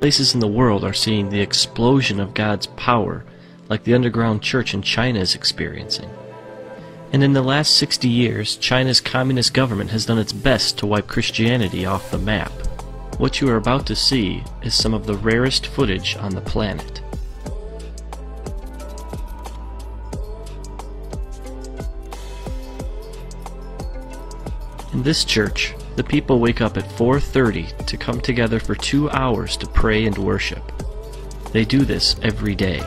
Places in the world are seeing the explosion of God's power, like the underground church in China is experiencing. And in the last 60 years, China's communist government has done its best to wipe Christianity off the map. What you are about to see is some of the rarest footage on the planet. In this church, the people wake up at 4.30 to come together for two hours to pray and worship. They do this every day.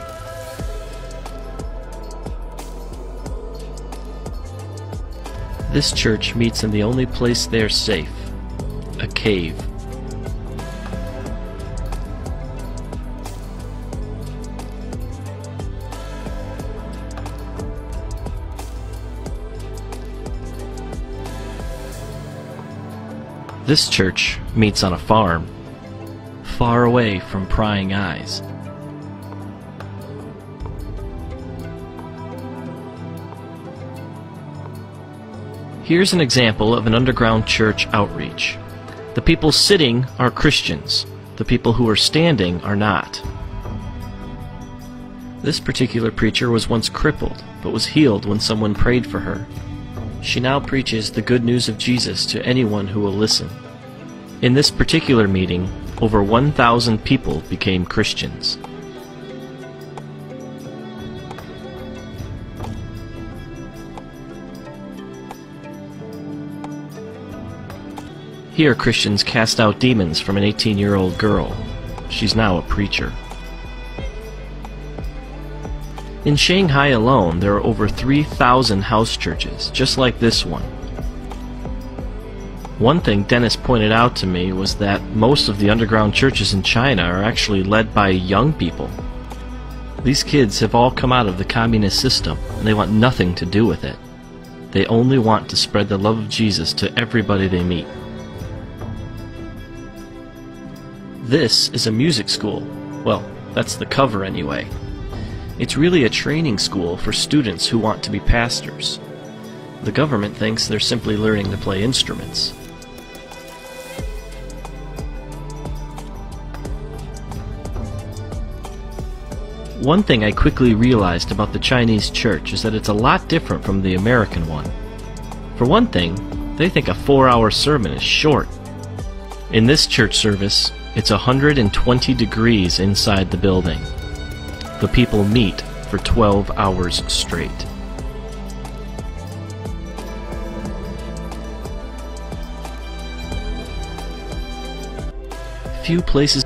This church meets in the only place they're safe, a cave. This church meets on a farm, far away from prying eyes. Here's an example of an underground church outreach. The people sitting are Christians. The people who are standing are not. This particular preacher was once crippled, but was healed when someone prayed for her. She now preaches the good news of Jesus to anyone who will listen. In this particular meeting, over 1,000 people became Christians. Here, Christians cast out demons from an 18 year old girl. She's now a preacher. In Shanghai alone, there are over 3,000 house churches, just like this one. One thing Dennis pointed out to me was that most of the underground churches in China are actually led by young people. These kids have all come out of the communist system, and they want nothing to do with it. They only want to spread the love of Jesus to everybody they meet. This is a music school. Well, that's the cover anyway. It's really a training school for students who want to be pastors. The government thinks they're simply learning to play instruments. One thing I quickly realized about the Chinese church is that it's a lot different from the American one. For one thing, they think a four hour sermon is short. In this church service, it's 120 degrees inside the building. The people meet for 12 hours straight. Few places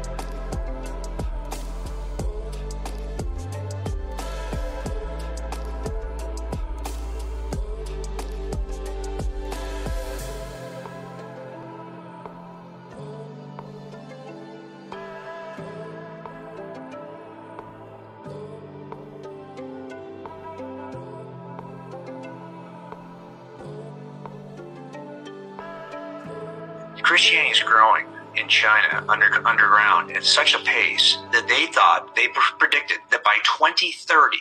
Christianity is growing in China under, underground at such a pace that they thought, they predicted that by 2030,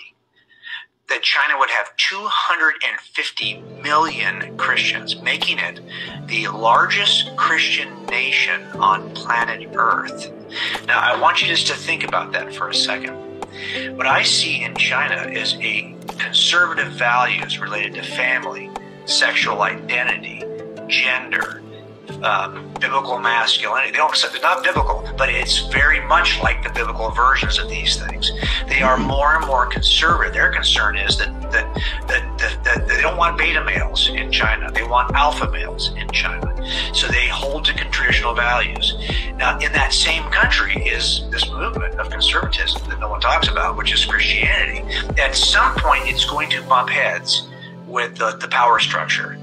that China would have 250 million Christians, making it the largest Christian nation on planet Earth. Now, I want you just to think about that for a second. What I see in China is a conservative values related to family, sexual identity, gender, um, biblical masculinity. They don't accept it's not biblical, but it's very much like the biblical versions of these things. They are more and more conservative. Their concern is that that, that, that, that they don't want beta males in China. They want alpha males in China. So they hold to traditional values. Now, in that same country is this movement of conservatism that no one talks about, which is Christianity. At some point, it's going to bump heads with the, the power structure.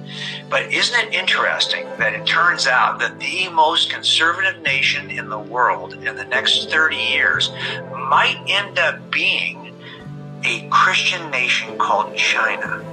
But isn't it interesting that it turns out that the most conservative nation in the world in the next 30 years might end up being a Christian nation called China?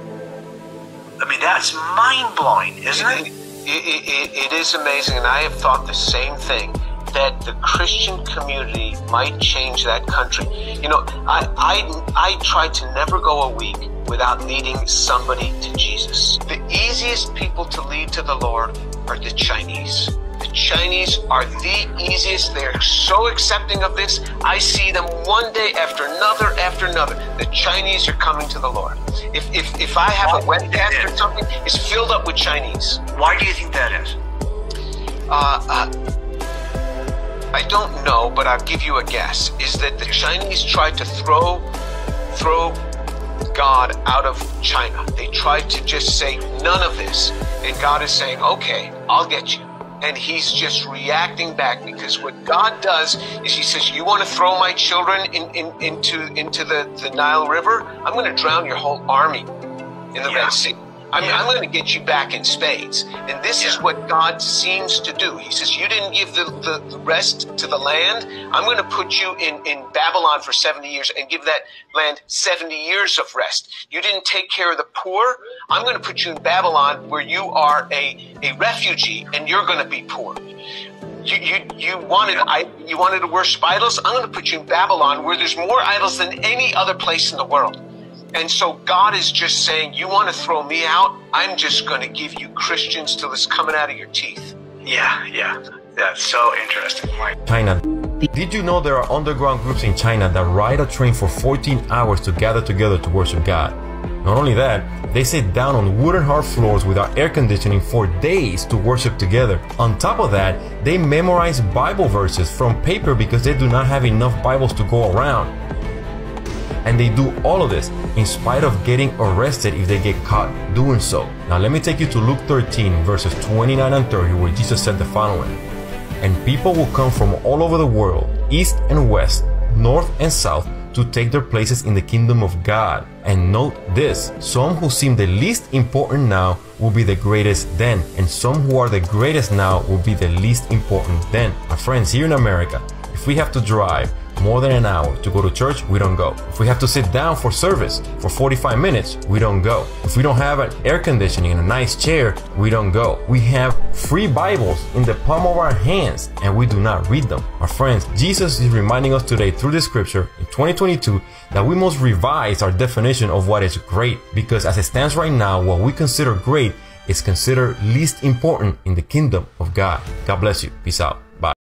I mean, that's mind blowing, isn't it? It, it, it? it is amazing, and I have thought the same thing that the Christian community might change that country. You know, I, I, I try to never go a week without leading somebody to Jesus. The easiest people to lead to the Lord are the Chinese. The Chinese are the easiest. They're so accepting of this. I see them one day after another after another. The Chinese are coming to the Lord. If, if, if I have a webcast or something, it's filled up with Chinese. Why do you think that is? Uh, uh, I don't know, but I'll give you a guess. Is that the Chinese tried to throw throw God out of China. They tried to just say none of this. And God is saying, okay, I'll get you. And he's just reacting back because what God does is he says, you want to throw my children in, in, into, into the, the Nile River? I'm going to drown your whole army in the Yeah. Red Sea. I mean, Yeah. I'm going to get you back in spades. And this is what God seems to do. He says, You didn't give the, the, rest to the land. I'm going to put you in, in Babylon for 70 years and give that land 70 years of rest. You didn't take care of the poor. I'm going to put you in Babylon where you are a, a refugee and you're going to be poor. You, you, you wanted I, you wanted to worship idols. I'm going to put you in Babylon where there's more idols than any other place in the world. And so God is just saying, you want to throw me out? I'm just going to give you Christians till it's coming out of your teeth. Yeah, yeah. That's so interesting. Like, China. Did you know there are underground groups in China that ride a train for 14 hours to gather together to worship God? Not only that, they sit down on wooden hard floors without air conditioning for days to worship together. On top of that, they memorize Bible verses from paper because they do not have enough Bibles to go around. And they do all of this in spite of getting arrested if they get caught doing so. Now, let me take you to Luke 13, verses 29 and 30, where Jesus said the following And people will come from all over the world, east and west, north and south, to take their places in the kingdom of God. And note this some who seem the least important now will be the greatest then, and some who are the greatest now will be the least important then. My friends, here in America, if we have to drive more than an hour to go to church, we don't go. If we have to sit down for service for 45 minutes, we don't go. If we don't have an air conditioning and a nice chair, we don't go. We have free Bibles in the palm of our hands and we do not read them. My friends, Jesus is reminding us today through the scripture in 2022 that we must revise our definition of what is great because as it stands right now, what we consider great is considered least important in the kingdom of God. God bless you. Peace out.